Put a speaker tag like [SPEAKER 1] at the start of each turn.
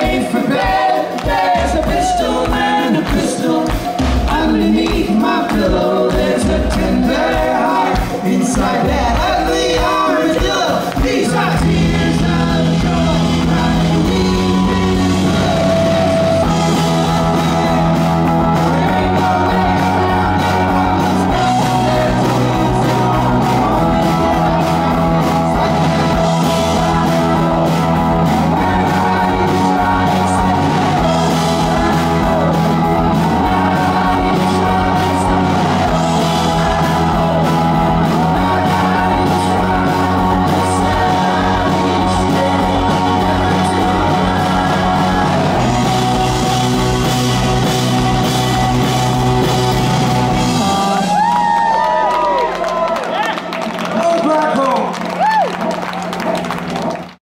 [SPEAKER 1] ready for bed. There's a pistol.